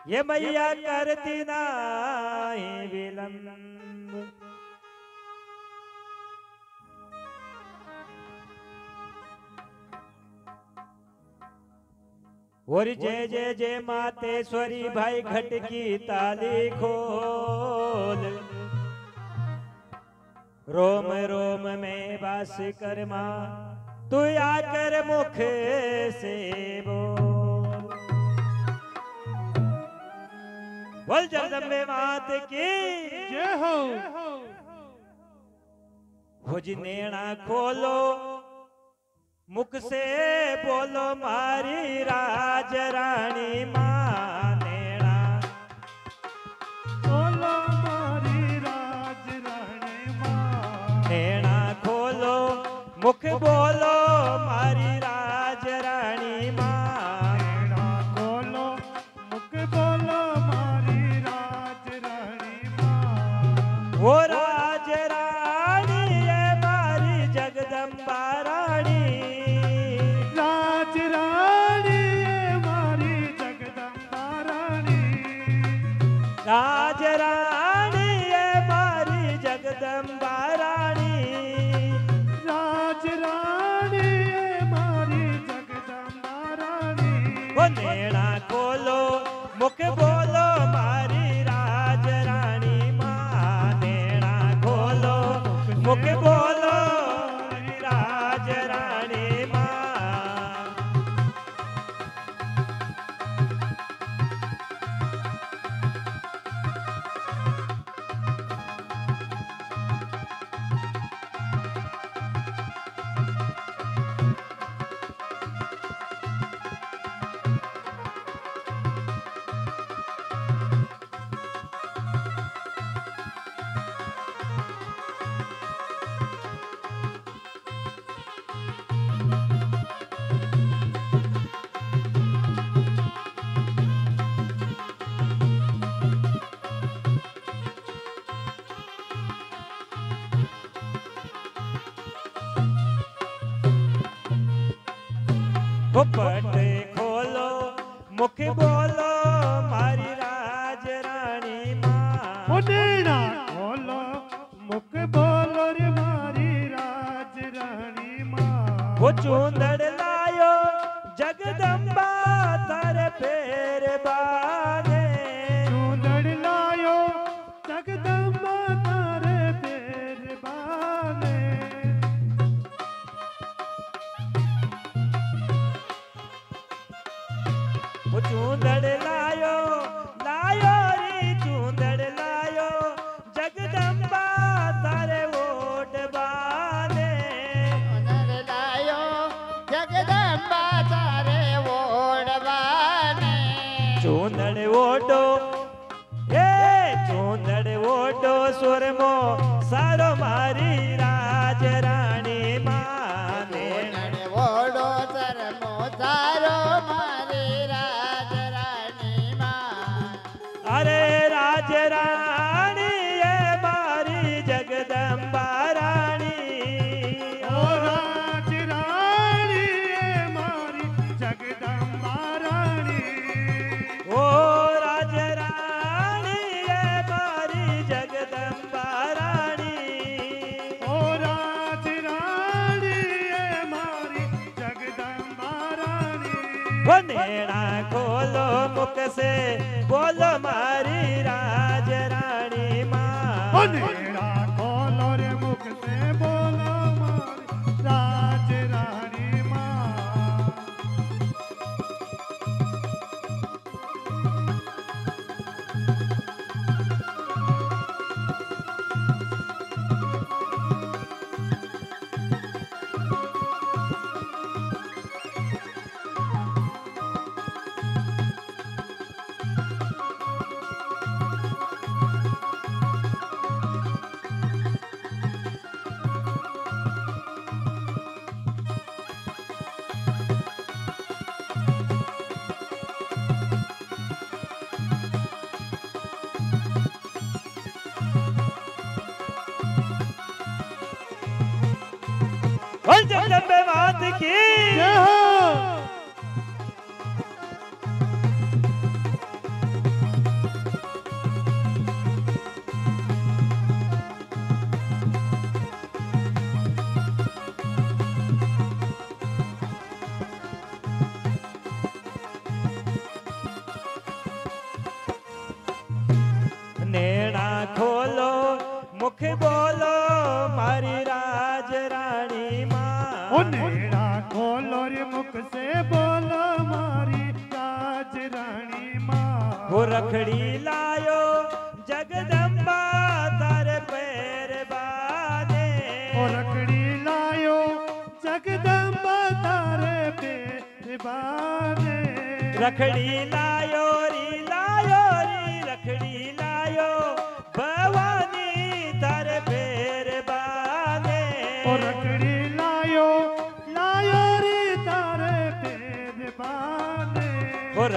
ये मैया करती नाही विलंब। और जय जय जय मातेश्वरी भाई घट की ताली खोल। रोम रोम में वास कर माँ, तू आकर मुख से बोल। बोल जगदम्बे मात की। जय हो। हो जी नेणा खोलो मुख से बोलो मारी राज रानी माँ नेणा। बोलो मारी राज रानी माँ। नेणा खोलो मुख बोलो मारी राज रानी माँ। राज रानी फुपट खोलो मुख बोलो मारी राज रानी माँ। ઓડો સુરમો સારો મારી नेड़ा खोलो मुख से बोलो मारी राज की। नेणा खोलो मुख बोलो मारी राज रानी माँ। से बोलो मारी राज रानी माँ। वो रखड़ी लायो जगदम्बा तारे पैर बाजे वो रखड़ी लायो जगदम्बा तारे पैर बाजे रखड़ी लायो री लायो री रखड़ी लायो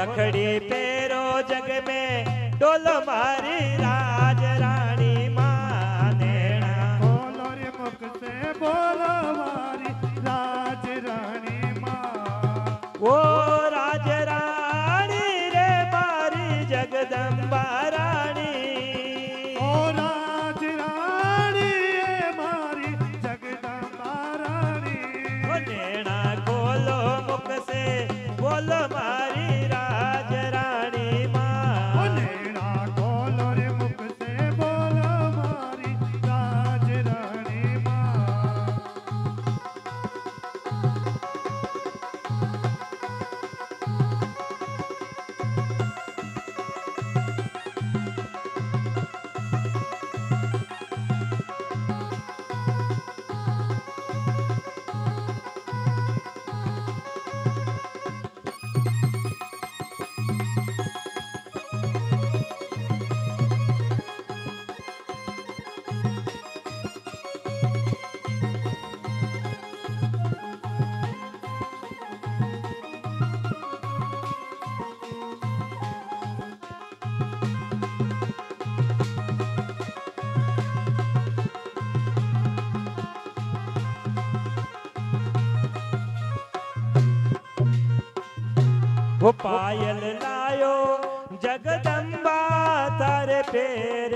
रखड़ी पेरो जग में डोल मारी राज रा भोपायल लायो जगदम्बा तारे पेर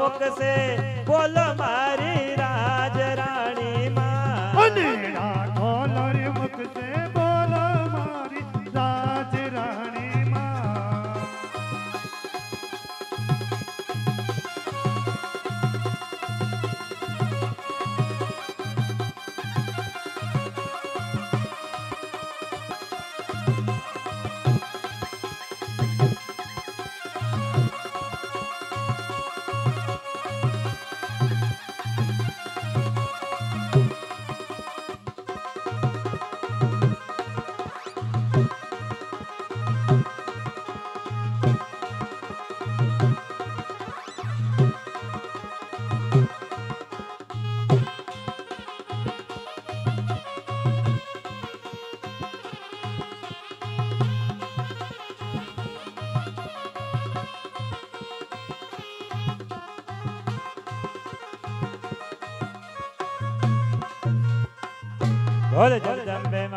टोक से बोल मारी Dole jol dambe